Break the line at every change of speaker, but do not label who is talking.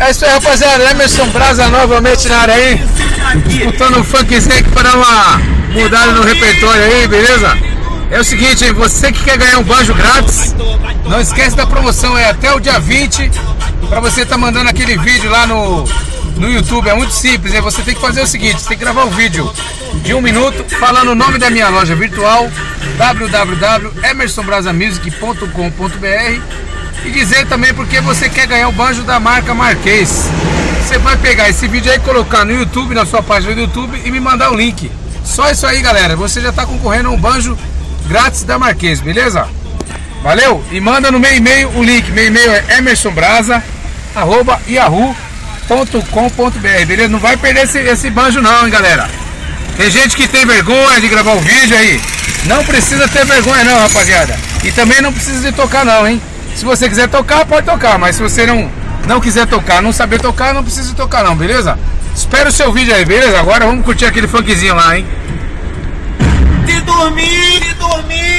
É isso aí, rapaziada. Emerson Brasa novamente na área aí. Escutando um funkzinho para dar uma mudada no repertório aí, beleza? É o seguinte, hein, você que quer ganhar um banjo grátis, não esquece da promoção, é até o dia 20 para você estar tá mandando aquele vídeo lá no, no YouTube. É muito simples, hein? você tem que fazer o seguinte, você tem que gravar um vídeo de um minuto falando o nome da minha loja virtual www.emersonbrasamusic.com.br e dizer também porque você quer ganhar o banjo da marca Marquês. Você vai pegar esse vídeo aí, colocar no YouTube, na sua página do YouTube e me mandar o link. Só isso aí, galera. Você já está concorrendo a um banjo grátis da Marquês, beleza? Valeu? E manda no meu e-mail o link. Meu e-mail é emersonbrasa.yahoo.com.br, beleza? Não vai perder esse, esse banjo não, hein, galera? Tem gente que tem vergonha de gravar o vídeo aí. Não precisa ter vergonha não, rapaziada. E também não precisa de tocar não, hein? Se você quiser tocar, pode tocar, mas se você não, não quiser tocar, não saber tocar, não precisa tocar não, beleza? Espero o seu vídeo aí, beleza? Agora vamos curtir aquele funkzinho lá, hein?
De dormir, de dormir.